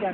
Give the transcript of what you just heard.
क्या